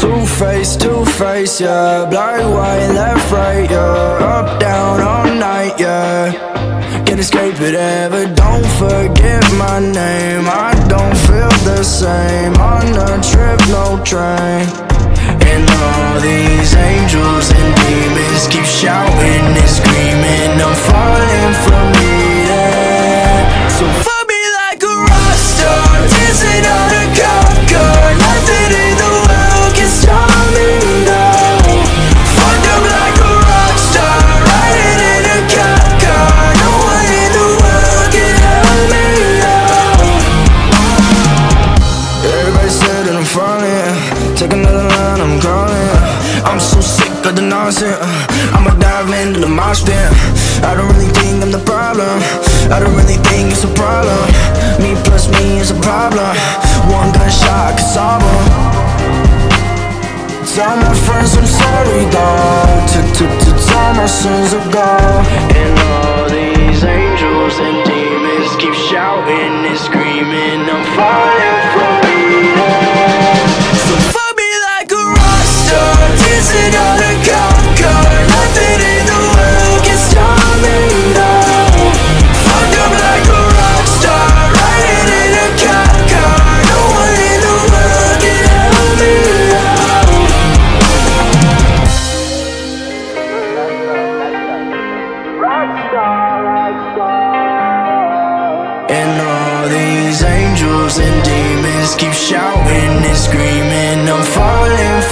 Two-face, two-face, yeah. Black, white, left, right, yeah. Up, down, all night, yeah. Can't escape it ever, don't forget my name. I don't feel the same. On a trip, no train. And all these so the nonsense uh. I'ma dive into the mosh pit. I don't really think I'm the problem. I don't really think it's a problem. Me plus me is a problem. One gunshot could solve 'em. Tell my friends I'm sorry, God To, to, to tell my sins are gone And all these angels and demons Keep shouting and screaming I'm falling these angels and demons keep shouting and screaming. I'm falling.